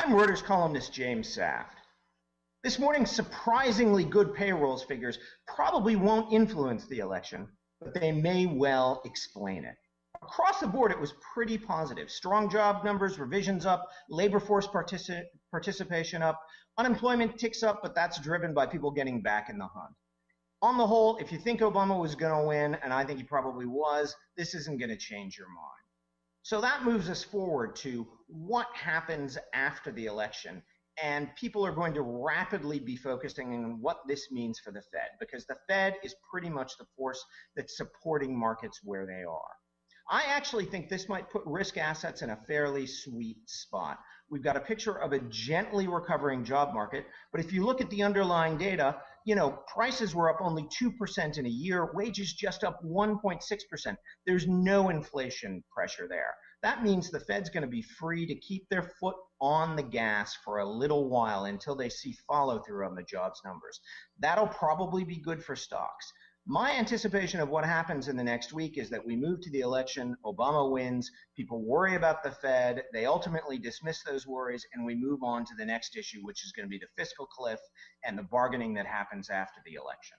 I'm Reuters columnist James Saft. This morning's surprisingly good payrolls figures probably won't influence the election, but they may well explain it. Across the board, it was pretty positive. Strong job numbers, revisions up, labor force partici- participation up, unemployment ticks up, but that's driven by people getting back in the hunt. On the whole, if you think Obama was going to win, and I think he probably was, this isn't going to change your mind. So that moves us forward to what happens after the election. And people are going to rapidly be focusing on what this means for the Fed, because the Fed is pretty much the force that's supporting markets where they are. I actually think this might put risk assets in a fairly sweet spot. We've got a picture of a gently recovering job market, but if you look at the underlying data, you know, prices were up only 2% in a year, wages just up 1.6%. There's no inflation pressure there. That means the Fed's going to be free to keep their foot on the gas for a little while until they see follow through on the jobs numbers. That'll probably be good for stocks. My anticipation of what happens in the next week is that we move to the election, Obama wins, people worry about the Fed, they ultimately dismiss those worries, and we move on to the next issue, which is going to be the fiscal cliff and the bargaining that happens after the election.